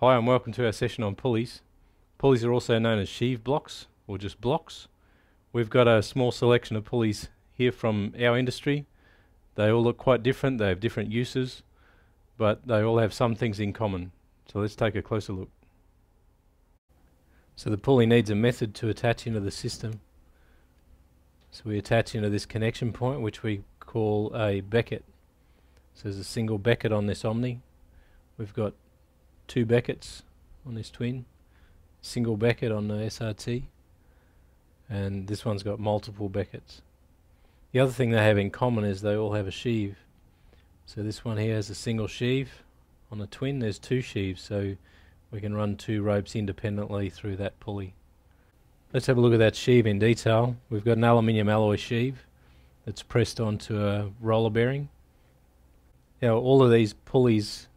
Hi and welcome to our session on pulleys. Pulleys are also known as sheave blocks or just blocks. We've got a small selection of pulleys here from our industry. They all look quite different, they have different uses, but they all have some things in common. So let's take a closer look. So the pulley needs a method to attach into the system. So we attach into this connection point which we call a becket. So there's a single becket on this Omni. We've got two beckets on this twin, single becket on the SRT, and this one's got multiple beckets. The other thing they have in common is they all have a sheave. So this one here has a single sheave. On the twin there's two sheaves, so we can run two ropes independently through that pulley. Let's have a look at that sheave in detail. We've got an aluminium alloy sheave that's pressed onto a roller bearing. Now all of these pulleys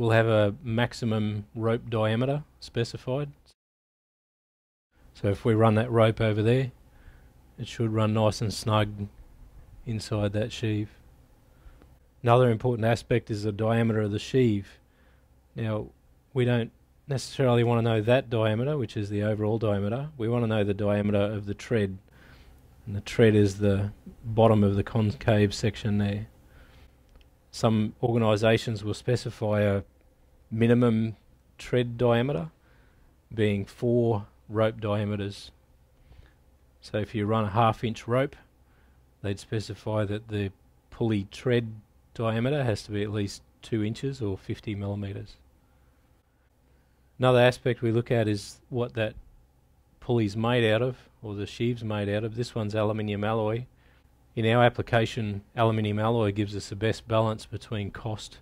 will have a maximum rope diameter specified. So if we run that rope over there, it should run nice and snug inside that sheave. Another important aspect is the diameter of the sheave. Now, we don't necessarily want to know that diameter, which is the overall diameter. We want to know the diameter of the tread. And the tread is the bottom of the concave section there. Some organisations will specify a minimum tread diameter being four rope diameters. So if you run a half inch rope, they'd specify that the pulley tread diameter has to be at least two inches or 50 millimeters. Another aspect we look at is what that pulley's made out of, or the sheave's made out of. This one's aluminium alloy. In our application, aluminium alloy gives us the best balance between cost,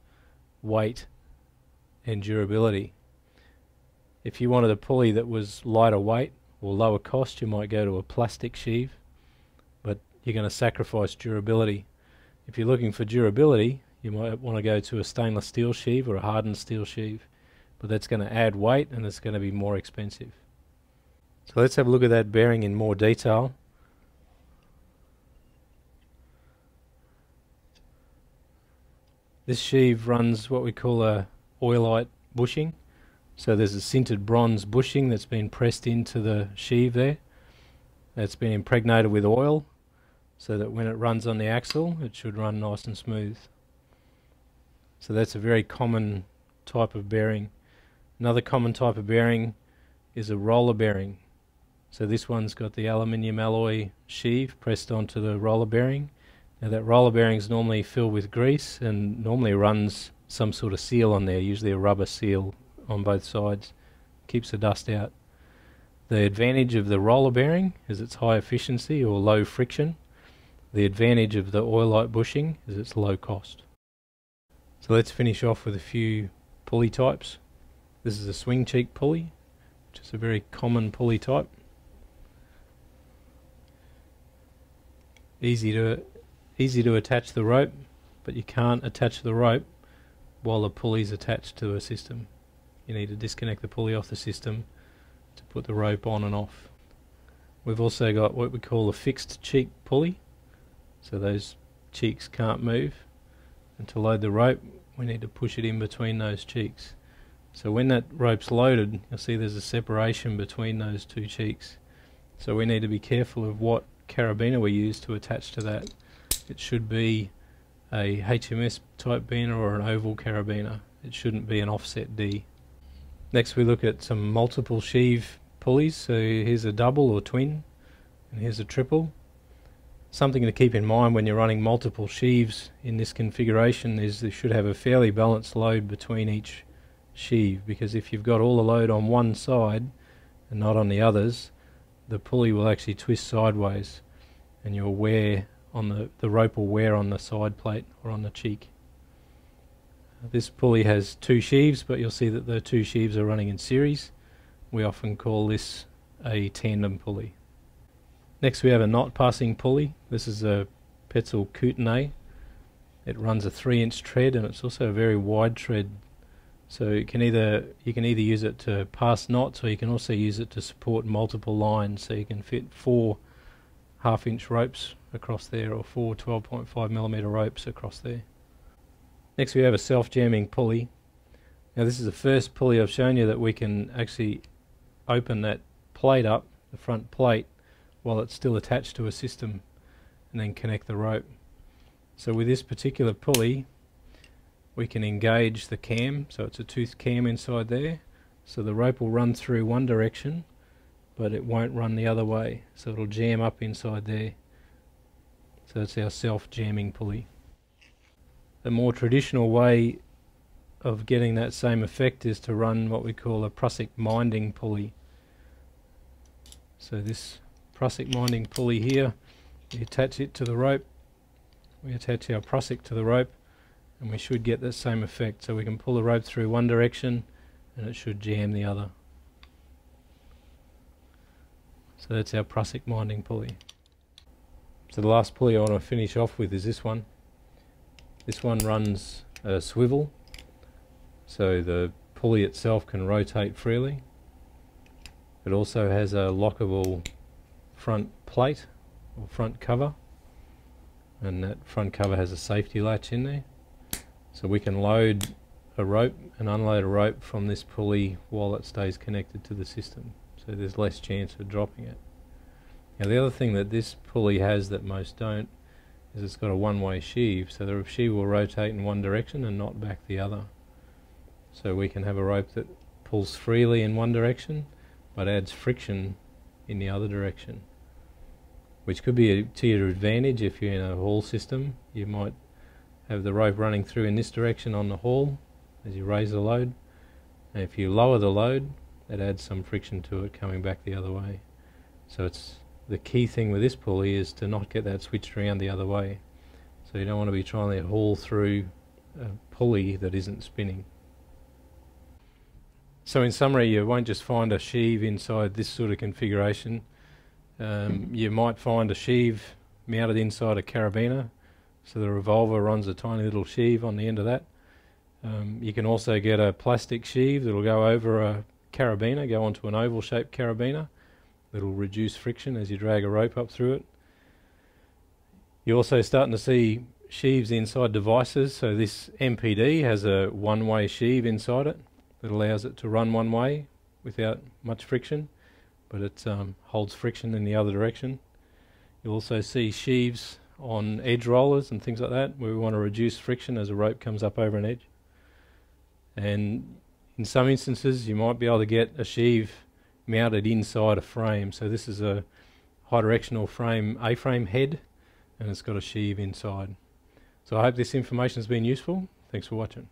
weight, and durability. If you wanted a pulley that was lighter weight or lower cost, you might go to a plastic sheave, but you're going to sacrifice durability. If you're looking for durability, you might want to go to a stainless steel sheave or a hardened steel sheave, but that's going to add weight and it's going to be more expensive. So let's have a look at that bearing in more detail. This sheave runs what we call a oilite bushing. So there's a sintered bronze bushing that's been pressed into the sheave there. That's been impregnated with oil so that when it runs on the axle it should run nice and smooth. So that's a very common type of bearing. Another common type of bearing is a roller bearing. So this one's got the aluminium alloy sheave pressed onto the roller bearing now that roller bearing is normally filled with grease and normally runs some sort of seal on there, usually a rubber seal on both sides, keeps the dust out. The advantage of the roller bearing is its high efficiency or low friction. The advantage of the oilite bushing is its low cost. So let's finish off with a few pulley types. This is a swing cheek pulley, which is a very common pulley type. Easy to easy to attach the rope, but you can't attach the rope while the pulley is attached to a system. You need to disconnect the pulley off the system to put the rope on and off. We've also got what we call a fixed cheek pulley, so those cheeks can't move. And to load the rope, we need to push it in between those cheeks. So when that rope's loaded, you'll see there's a separation between those two cheeks. So we need to be careful of what carabiner we use to attach to that it should be a HMS type biner or an oval carabiner. It shouldn't be an offset D. Next we look at some multiple sheave pulleys. So here's a double or twin and here's a triple. Something to keep in mind when you're running multiple sheaves in this configuration is they should have a fairly balanced load between each sheave because if you've got all the load on one side and not on the others the pulley will actually twist sideways and you'll wear on the, the rope will wear on the side plate or on the cheek. This pulley has two sheaves, but you'll see that the two sheaves are running in series. We often call this a tandem pulley. Next we have a knot passing pulley. This is a Petzl Kootenay. It runs a 3 inch tread and it's also a very wide tread. So you can either you can either use it to pass knots or you can also use it to support multiple lines. So you can fit four half inch ropes across there or four 12.5 millimeter ropes across there. Next we have a self-jamming pulley. Now this is the first pulley I've shown you that we can actually open that plate up, the front plate, while it's still attached to a system and then connect the rope. So with this particular pulley we can engage the cam, so it's a tooth cam inside there, so the rope will run through one direction but it won't run the other way, so it'll jam up inside there. So it's our self-jamming pulley. The more traditional way of getting that same effect is to run what we call a Prusik minding pulley. So this Prusik minding pulley here, we attach it to the rope, we attach our Prusik to the rope, and we should get the same effect. So we can pull the rope through one direction and it should jam the other. So that's our Prusik minding pulley. So the last pulley I want to finish off with is this one. This one runs a swivel, so the pulley itself can rotate freely. It also has a lockable front plate or front cover, and that front cover has a safety latch in there. So we can load a rope and unload a rope from this pulley while it stays connected to the system. So there's less chance of dropping it. Now the other thing that this pulley has that most don't is it's got a one-way sheave, so the sheave will rotate in one direction and not back the other. So we can have a rope that pulls freely in one direction, but adds friction in the other direction, which could be a, to your advantage if you're in a haul system. You might have the rope running through in this direction on the haul as you raise the load, and if you lower the load, that adds some friction to it coming back the other way. So it's the key thing with this pulley is to not get that switched around the other way. So you don't want to be trying to haul through a pulley that isn't spinning. So in summary, you won't just find a sheave inside this sort of configuration. Um, you might find a sheave mounted inside a carabiner. So the revolver runs a tiny little sheave on the end of that. Um, you can also get a plastic sheave that will go over a carabiner, go onto an oval shaped carabiner that'll reduce friction as you drag a rope up through it. You're also starting to see sheaves inside devices. So this MPD has a one-way sheave inside it that allows it to run one way without much friction, but it um, holds friction in the other direction. You'll also see sheaves on edge rollers and things like that where we want to reduce friction as a rope comes up over an edge. And in some instances you might be able to get a sheave mounted inside a frame. So this is a high directional frame A-frame head and it's got a sheave inside. So I hope this information has been useful. Thanks for watching.